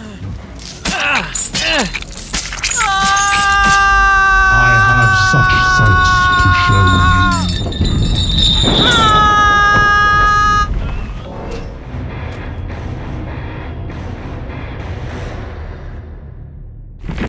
I have such sights to show you.